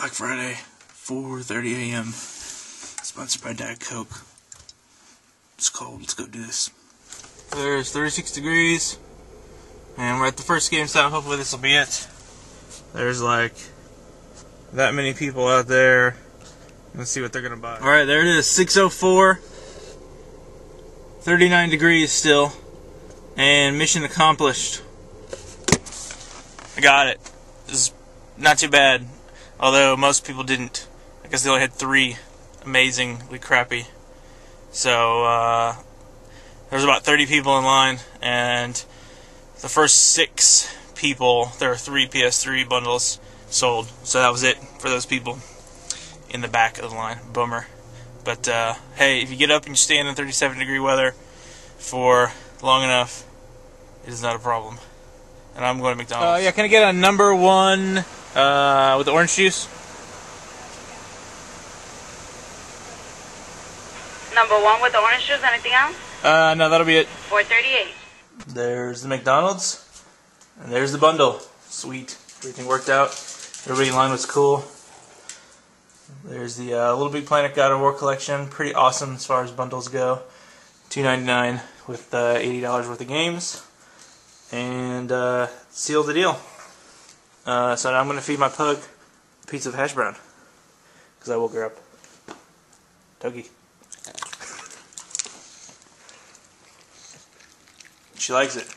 Black Friday, 4:30 a.m. Sponsored by Diet Coke. It's cold. Let's go do this. There's 36 degrees, and we're at the first game GameStop. Hopefully, this will be it. There's like that many people out there. Let's see what they're gonna buy. All right, there it is. 6:04. 39 degrees still, and mission accomplished. I got it. This is not too bad. Although most people didn't. I guess they only had three amazingly crappy. So uh, there was about 30 people in line, and the first six people, there were three PS3 bundles sold. So that was it for those people in the back of the line. Bummer. But uh, hey, if you get up and you stand in 37 degree weather for long enough, it is not a problem. And I'm going to McDonald's. Uh, yeah, can I get a number one uh, with the orange juice? Number one with the orange juice. Anything else? Uh, no, that'll be it. 438. There's the McDonald's, and there's the bundle. Sweet. Everything worked out. Everybody in line was cool. There's the uh, Little Big Planet God of War collection. Pretty awesome as far as bundles go. $2.99 with uh, $80 worth of games. And uh, seal the deal. Uh, so now I'm going to feed my pug a piece of hash brown. Because I woke her up. Togi. She likes it.